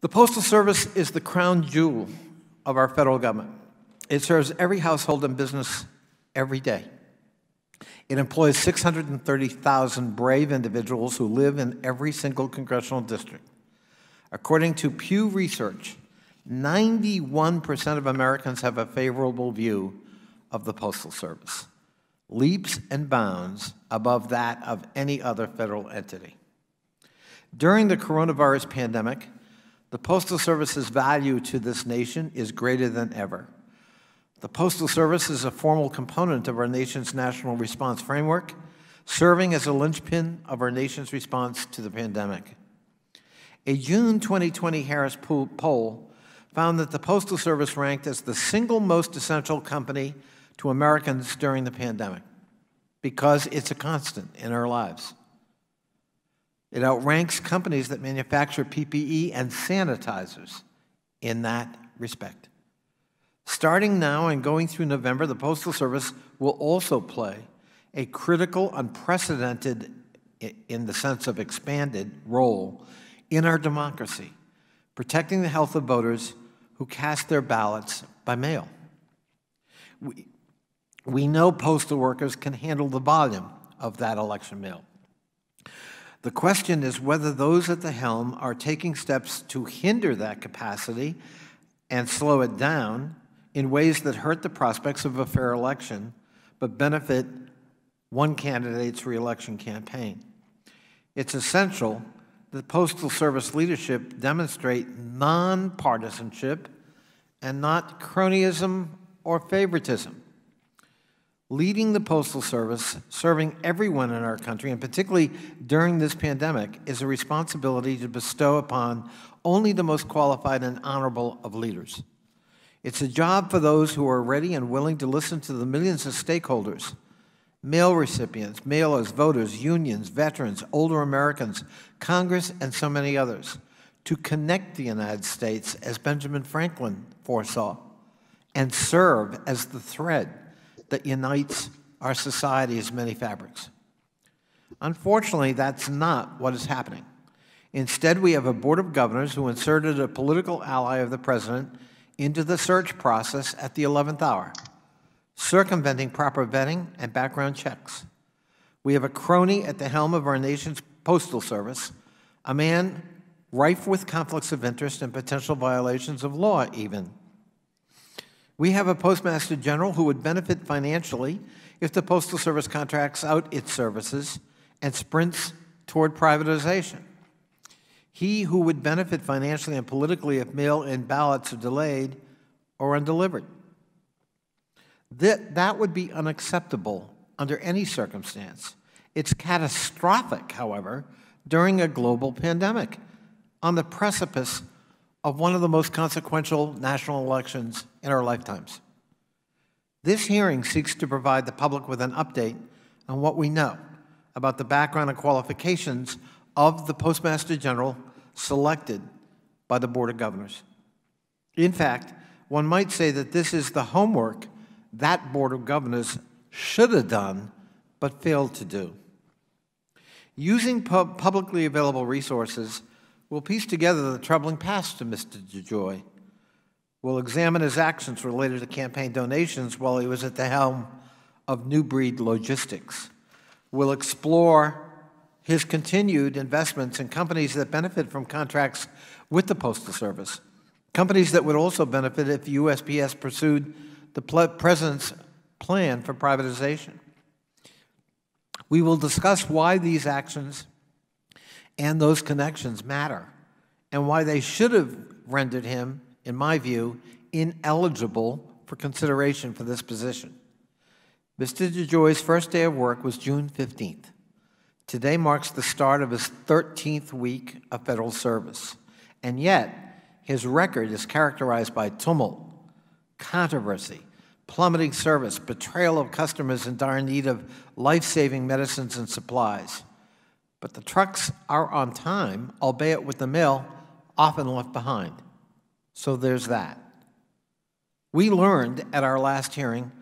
The Postal Service is the crown jewel of our federal government. It serves every household and business every day. It employs 630,000 brave individuals who live in every single congressional district. According to Pew Research, 91% of Americans have a favorable view of the Postal Service, leaps and bounds above that of any other federal entity. During the coronavirus pandemic, the Postal Service's value to this nation is greater than ever. The Postal Service is a formal component of our nation's national response framework, serving as a linchpin of our nation's response to the pandemic. A June 2020 Harris poll found that the Postal Service ranked as the single most essential company to Americans during the pandemic because it's a constant in our lives. It outranks companies that manufacture PPE and sanitizers in that respect. Starting now and going through November, the Postal Service will also play a critical, unprecedented, in the sense of expanded, role in our democracy, protecting the health of voters who cast their ballots by mail. We, we know postal workers can handle the volume of that election mail. The question is whether those at the helm are taking steps to hinder that capacity and slow it down in ways that hurt the prospects of a fair election but benefit one candidate's reelection campaign. It's essential that Postal Service leadership demonstrate nonpartisanship and not cronyism or favoritism leading the Postal Service, serving everyone in our country, and particularly during this pandemic, is a responsibility to bestow upon only the most qualified and honorable of leaders. It's a job for those who are ready and willing to listen to the millions of stakeholders mail recipients, mailers, voters, unions, veterans, older Americans, Congress, and so many others to connect the United States as Benjamin Franklin foresaw and serve as the thread that unites our society's many fabrics. Unfortunately, that's not what is happening. Instead, we have a board of governors who inserted a political ally of the president into the search process at the 11th hour, circumventing proper vetting and background checks. We have a crony at the helm of our nation's postal service, a man rife with conflicts of interest and potential violations of law, even. We have a Postmaster General who would benefit financially if the Postal Service contracts out its services and sprints toward privatization. He who would benefit financially and politically if mail in ballots are delayed or undelivered. That, that would be unacceptable under any circumstance. It's catastrophic, however, during a global pandemic on the precipice of one of the most consequential national elections in our lifetimes. This hearing seeks to provide the public with an update on what we know about the background and qualifications of the Postmaster General selected by the Board of Governors. In fact, one might say that this is the homework that Board of Governors should have done but failed to do. Using pub publicly available resources We'll piece together the troubling past of Mr. DeJoy. We'll examine his actions related to campaign donations while he was at the helm of New Breed Logistics. We'll explore his continued investments in companies that benefit from contracts with the Postal Service, companies that would also benefit if USPS pursued the President's plan for privatization. We will discuss why these actions and those connections matter, and why they should have rendered him, in my view, ineligible for consideration for this position. Mr. DeJoy's first day of work was June 15th. Today marks the start of his 13th week of federal service, and yet his record is characterized by tumult, controversy, plummeting service, betrayal of customers in dire need of life saving medicines and supplies. But the trucks are on time, albeit with the mail often left behind. So there's that. We learned at our last hearing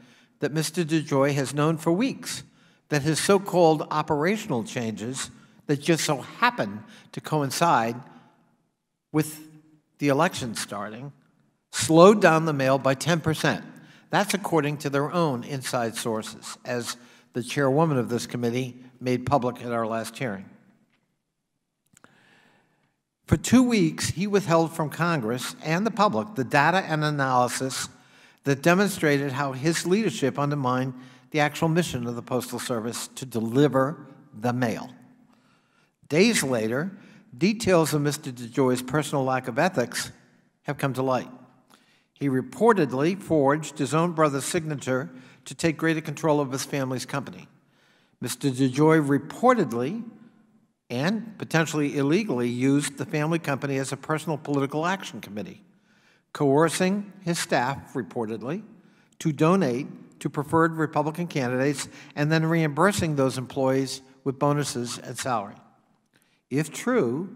that Mr. DeJoy has known for weeks that his so called operational changes that just so happen to coincide with the election starting, slowed down the mail by 10%. That's according to their own inside sources, as the chairwoman of this committee made public at our last hearing. For two weeks, he withheld from Congress and the public the data and analysis that demonstrated how his leadership undermined the actual mission of the Postal Service to deliver the mail. Days later, details of Mr. DeJoy's personal lack of ethics have come to light. He reportedly forged his own brother's signature to take greater control of his family's company. Mr. DeJoy reportedly and potentially illegally used the family company as a personal political action committee, coercing his staff, reportedly, to donate to preferred Republican candidates and then reimbursing those employees with bonuses and salary. If true,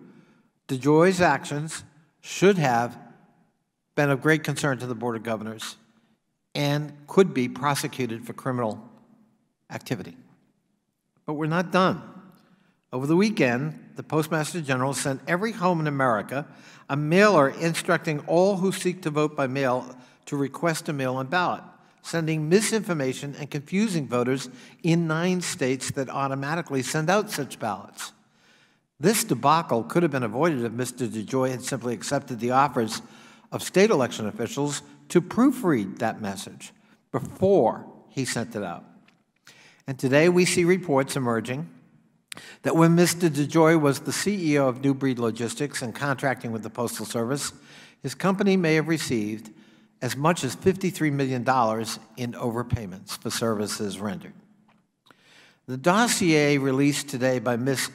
DeJoy's actions should have been of great concern to the Board of Governors and could be prosecuted for criminal activity. But we're not done. Over the weekend, the Postmaster General sent every home in America a mailer instructing all who seek to vote by mail to request a mail in ballot, sending misinformation and confusing voters in nine states that automatically send out such ballots. This debacle could have been avoided if Mr. DeJoy had simply accepted the offers of state election officials to proofread that message before he sent it out. And today we see reports emerging that when Mr. DeJoy was the CEO of New Breed Logistics and contracting with the Postal Service, his company may have received as much as $53 million in overpayments for services rendered. The dossier released today by Ms.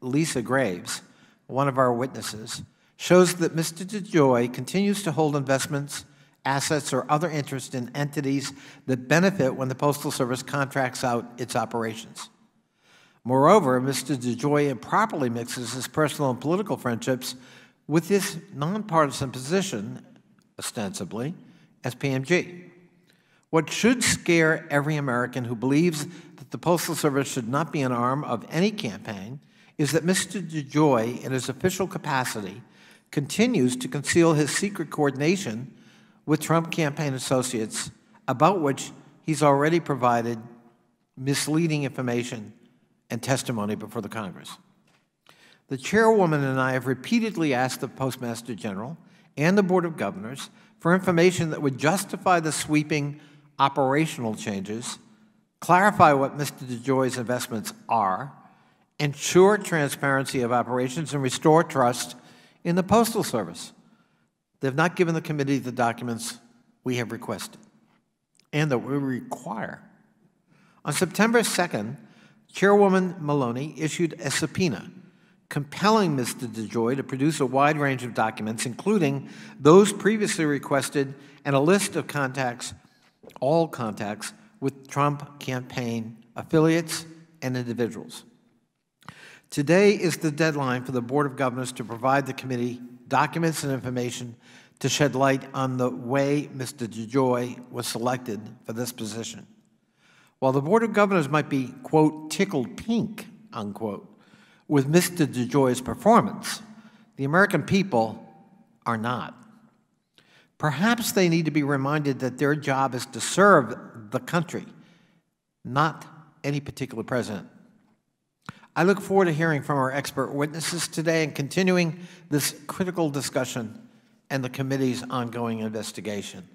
Lisa Graves, one of our witnesses, shows that Mr. DeJoy continues to hold investments, assets, or other interest in entities that benefit when the Postal Service contracts out its operations. Moreover, Mr. DeJoy improperly mixes his personal and political friendships with his nonpartisan position, ostensibly, as PMG. What should scare every American who believes that the Postal Service should not be an arm of any campaign is that Mr. DeJoy, in his official capacity, continues to conceal his secret coordination with Trump campaign associates about which he's already provided misleading information and testimony before the Congress. The chairwoman and I have repeatedly asked the Postmaster General and the Board of Governors for information that would justify the sweeping operational changes, clarify what Mr. DeJoy's investments are, ensure transparency of operations, and restore trust in the Postal Service. They've not given the committee the documents we have requested and that we require. On September 2nd, Chairwoman Maloney issued a subpoena compelling Mr. DeJoy to produce a wide range of documents, including those previously requested and a list of contacts, all contacts, with Trump campaign affiliates and individuals. Today is the deadline for the Board of Governors to provide the committee documents and information to shed light on the way Mr. DeJoy was selected for this position. While the Board of Governors might be, quote, tickled pink, unquote, with Mr. DeJoy's performance, the American people are not. Perhaps they need to be reminded that their job is to serve the country, not any particular president. I look forward to hearing from our expert witnesses today and continuing this critical discussion and the committee's ongoing investigation.